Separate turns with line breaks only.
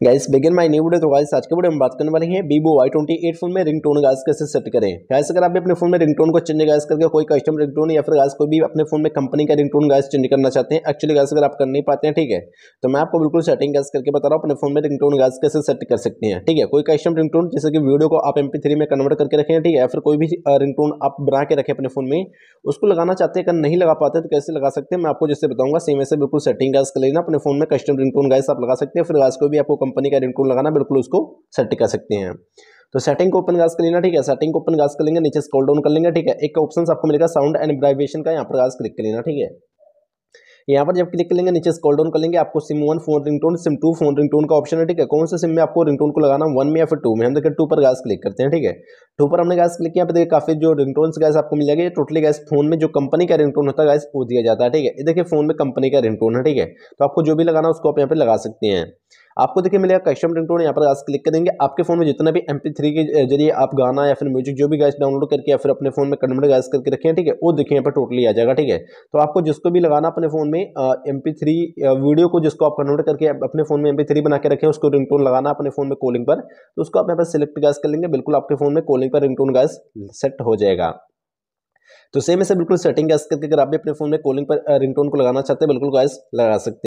Guys begin my new video तो guys आज के वीडियो में बात करने वाले हैं Vivo Y twenty eight phone में रिंगटोन गाइस कैसे सेट करें। गाइस अगर आप अपने फ़ोन में रिंगटोन को चेंज गाइस करके कोई कस्टम रिंगटोन या फिर गाइस कोई भी अपने फ़ोन में कंपनी का रिंगटोन गाइस चेंज करना चाहते हैं एक्चुअली गाइस अगर आप कर नहीं पाते हैं, ठीक है? तो मैं आपको बिल्कुल सेटिंग गाइस करके बता रहा हूँ, अपने फ़ोन में रिंगटोन गाइस कैसे सेट कर सकते हैं, ठीक है? कोई कस्टम रिंगटोन जैसे कि वीडियो को आप एम में कन्वर्ट करके रखें, ठीक है? या फिर कोई भी रिंगटोन आप बना के रखें अपने फ़ोन में, उसको लगाना चाहते हैं, अगर नहीं लगा पाते तो कैसे लगा सकते हैं, मैं आपको जैसे बताऊँगा सेम ऐसे बिल्कुल सेटिंग गाइस कर लेना, अपने फ़ोन में कस्टम रिंग रिंगटोन गाइस आप लगा सकते हैं, फिर गाइस को भी आपको कंपनी का रिंगटोन लगाना बिल्कुल उसको सेट कर सकते हैं। तो सेटिंग को ओपन गास कर लेना, ठीक है? सेटिंग को ओपन गास कर लेंगे, नीचे स्क्रॉल डाउन कर लेंगे, ठीक है? एक ऑप्शन आपको मिलेगा साउंड एंड वाइब्रेशन का, यहाँ पर गास क्लिक कर लेना, ठीक है? यहाँ पर जब क्लिक करेंगे, नीचे स्क्रॉल डाउन कर लेंगे, आपको SIM one phone ringtone SIM two phone ringtone का ऑप्शन है, ठीक है? कौन से सिम में आपको रिंगटोन को लगाना वन में या फिर टू में? हम देखिए टू पर गैस क्लिक करते हैं, ठीक है? टू पर हमने गैस क्लिक किया पे देखिए काफ़ी जो रिंगटोन गैस आपको मिल जाएगा। टोटली गैस फ़ोन में जो कंपनी का रिंगटोन होता है गैस वो दिया जाता है, ठीक है? देखिए फ़ोन में कंपनी का रिंगटोन है, ठीक है? तो आपको जो भी लगाना उसको आप यहाँ पे लगा सकते हैं। आपको देखिए मिलेगा कस्टम रिंगटोन यहाँ पर गैस क्लिक करेंगे। आपके फ़ोन में जितना भी एम के ज़रिए आप गाना या फिर म्यूज़िक जो भी गैस डाउनलोड करके या फिर अपने फ़ोन में कन्वर्ट गैस करके रखें ठीक है? वो देखिए यहाँ पर टोटली आ जाएगा, ठीक है? तो आपको जिसको भी लगाना अपने फ़ोन में एम वीडियो को जिसको आप कन्वर्ट करके अपने फ़ोन में एम बना के रखें, उसको रिंगटोन लगाना अपने फ़ोन में कॉलिंग पर तो उसको आप यहाँ पर सिलेक्ट गैस कर लेंगे। बिल्कुल आपके फ़ोन में कॉलिंग पर रिंगटोन गैस सेट हो जाएगा। तो सेम ऐसे बिल्कुल सेटिंग गैस करके अगर आप भी अपने फ़ोन में कॉलिंग पर रिंगटोन को लगाना चाहते हैं, बिल्कुल गैस लगा सकते हैं।